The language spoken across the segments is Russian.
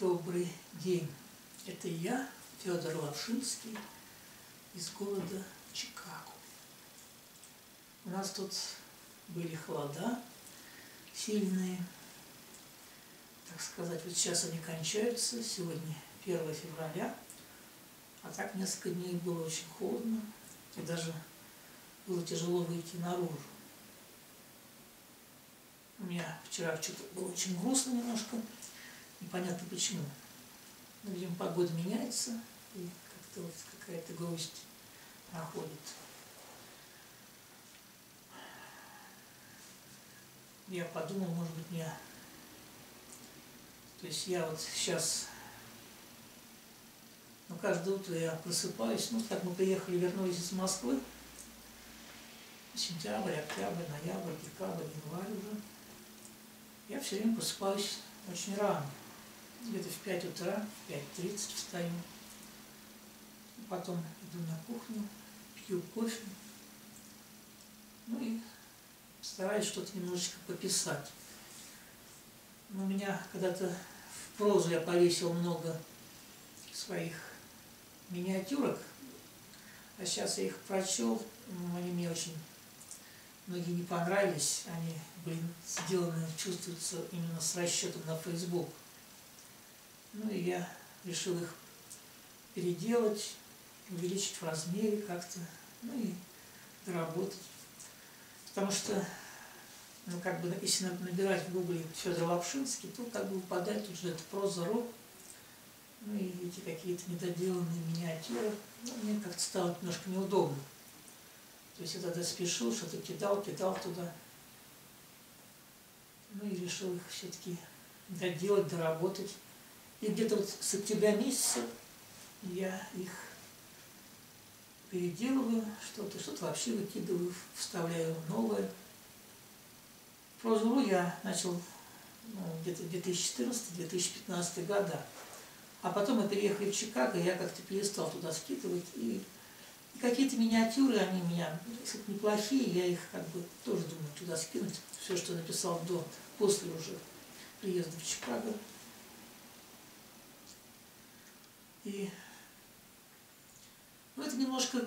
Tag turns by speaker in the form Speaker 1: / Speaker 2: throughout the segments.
Speaker 1: Добрый день. Это я, Федор Лапшинский, из города Чикаго. У нас тут были холода сильные, так сказать, вот сейчас они кончаются, сегодня 1 февраля, а так несколько дней было очень холодно, и даже было тяжело выйти наружу. У меня вчера что-то было очень грустно немножко, непонятно почему. Но, видимо, погода меняется, и как-то вот какая-то грусть проходит. Я подумал, может быть, мне... То есть я вот сейчас... Ну, каждое утро я просыпаюсь, ну, как мы приехали, вернулись из Москвы, сентябрь, октябрь, ноябрь, декабрь, январь уже. Я все время просыпаюсь очень рано. Где-то в 5 утра, в 5.30 встаю. Потом иду на кухню, пью кофе. Ну и стараюсь что-то немножечко пописать. У меня когда-то в прозу я повесил много своих миниатюрок, а сейчас я их прочел, они мне очень многие не понравились, они были сделаны, чувствуются именно с расчетом на Facebook. Ну и я решил их переделать, увеличить в размере как-то, ну и доработать. Потому что, ну как бы, если набирать в гугле Федор Лапшинский, то как бы выпадает уже это проза.ру, ну и эти какие-то недоделанные миниатюры. Ну, мне как-то стало немножко неудобно. То есть я тогда спешил, что-то кидал, кидал туда. Ну и решил их все-таки доделать, доработать. И где-то вот с октября месяца я их переделываю, что-то, что-то вообще выкидываю, вставляю новое. Прозу я начал ну, где-то 2014-2015 года. А потом мы переехали в Чикаго, и я как-то перестал туда скидывать, и Какие-то миниатюры, они у меня кстати, неплохие, я их как бы тоже думаю туда скинуть. Все, что написал до, после уже приезда в Чикаго. И ну, это немножко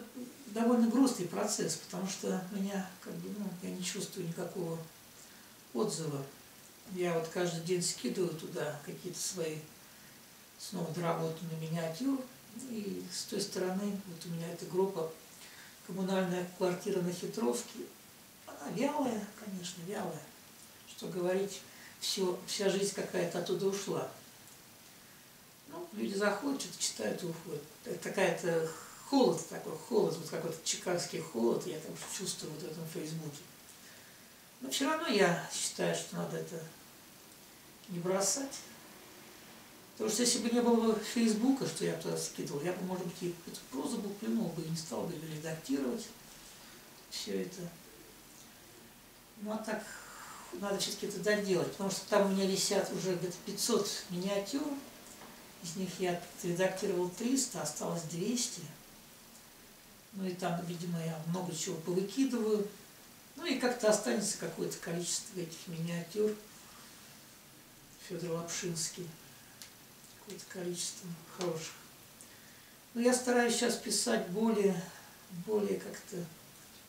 Speaker 1: довольно грустный процесс, потому что меня как бы, ну, я не чувствую никакого отзыва. Я вот каждый день скидываю туда какие-то свои снова доработанные миниатюры, и с той стороны, вот у меня эта группа коммунальная квартира на Хитровке, она вялая, конечно, вялая. Что говорить, все, вся жизнь какая-то оттуда ушла. Ну, люди заходят, что-то читают уходят. Это такая-то холод такой, холод, вот какой-то чикагский холод, я там чувствую вот в этом Фейсбуке. Но все равно я считаю, что надо это не бросать. Потому что если бы не было Фейсбука, что я туда скидывал, я бы, может быть, и эту прозу бы плюнул бы и не стал бы редактировать все это. Ну а так надо все-таки это доделать, потому что там у меня висят уже где-то 500 миниатюр, из них я редактировал 300, осталось 200. Ну и там, видимо, я много чего повыкидываю. Ну и как-то останется какое-то количество этих миниатюр. Федор Лапшинский какое-то количество хороших. Но я стараюсь сейчас писать более, более как-то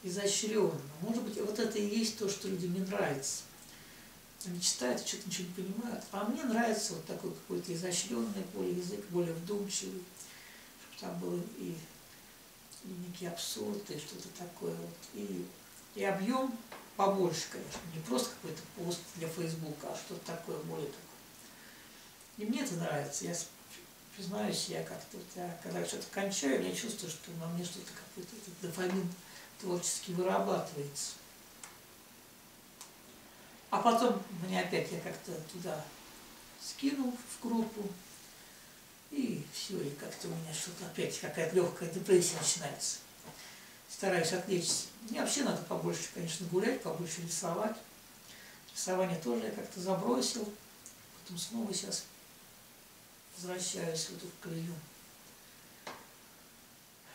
Speaker 1: изощренно. Может быть, вот это и есть то, что людям не нравится. Они читают что-то ничего не понимают. А мне нравится вот такой какой-то изощренный более язык, более вдумчивый, чтобы там было и, и некий абсурд, и что-то такое вот. И, и объем побольше, конечно, не просто какой-то пост для Фейсбука, а что-то такое более такое и мне это нравится. Я признаюсь, я как-то, я, когда что-то кончаю, я чувствую, что на мне что-то какой-то дофамин творчески вырабатывается. Потом мне опять я как-то туда скинул в группу, и все, и как-то у меня что-то опять какая-то легкая депрессия начинается. Стараюсь отвлечься. Мне вообще надо побольше, конечно, гулять, побольше рисовать. Рисование тоже я как-то забросил. Потом снова сейчас возвращаюсь в краю.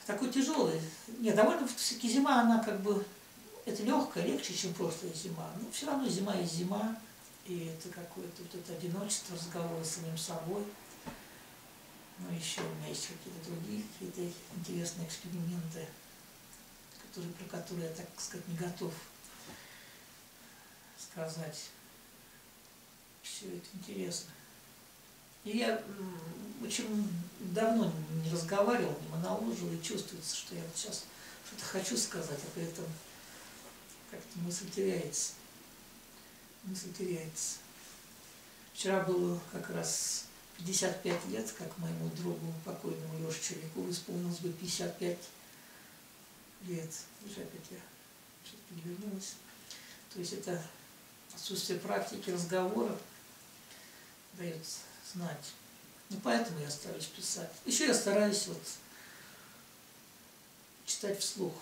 Speaker 1: Такой тяжелый. Нет, довольно все-таки зима, она как бы, это легкая, легче, чем прошлая зима. Но все равно зима есть зима, и это какое-то вот это одиночество, разговор с самим собой. Но еще у меня есть какие-то другие, какие-то интересные эксперименты, которые, про которые я, так сказать, не готов сказать. Все это интересно. И я очень давно не разговаривал, не монологил, и чувствуется, что я вот сейчас что-то хочу сказать, а при этом как-то мысль теряется. Мысль теряется. Вчера было как раз 55 лет, как моему другу, покойному Леше Червякову, исполнилось бы 55 лет. Уже опять я что-то перевернулась. То есть это отсутствие практики разговора дает знать. Ну, поэтому я стараюсь писать. Еще я стараюсь вот читать вслух.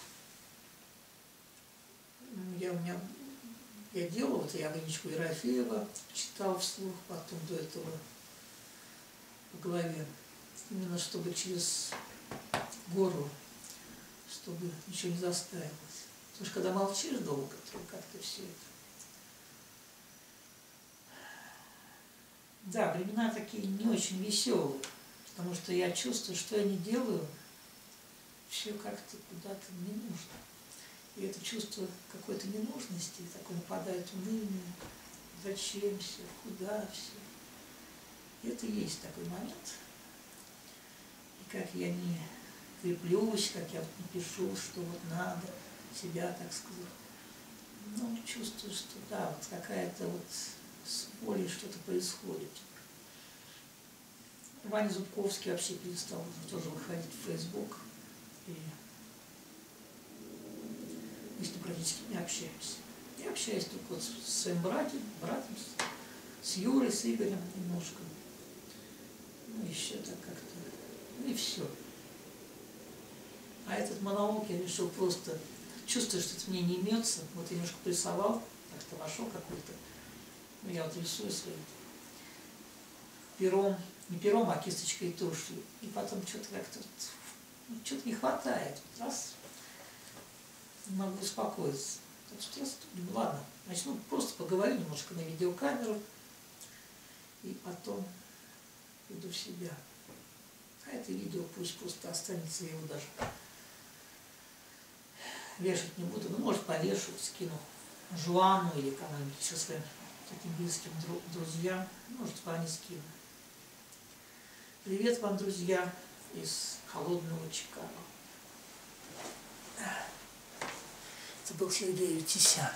Speaker 1: Я у меня я делал, вот я Ванечку Ерофеева читал вслух, потом до этого по голове. Именно чтобы через гору, чтобы ничего не заставилось. Потому что когда молчишь долго, то как-то все это Да, времена такие не очень веселые, потому что я чувствую, что я не делаю, все как-то куда-то не нужно. И это чувство какой-то ненужности, такое нападает уныние, зачем все, куда все. И это есть такой момент. И как я не креплюсь, как я не пишу, что вот надо себя, так сказать. Ну, чувствую, что да, вот какая-то вот с Олей что-то происходит. Ваня Зубковский вообще перестал тоже выходить в Facebook. И мы с ним практически не общаемся. Я общаюсь только вот с своим братьем, братом, с, Юрой, с Игорем немножко. Ну, еще так как-то. Ну и все. А этот монолог я решил просто, чувствую, что это мне не имется. Вот я немножко порисовал, как-то вошел какой-то ну, я вот рисую своим пером, не пером, а кисточкой и тушью. И потом что-то как-то ну, что-то не хватает. Раз могу успокоиться. Так раз, ну, ладно, начну просто поговорю немножко на видеокамеру и потом иду в себя. А это видео пусть просто останется, я его даже вешать не буду. Ну, может, повешу, скину Жуану или кому-нибудь со своим таким близким друзьям, может, Ване скину. Привет вам, друзья, из холодного Чикаго. Это был Сергей Ютисян.